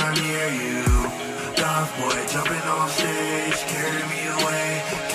Near you. Goth boy jumping off stage Carry me away.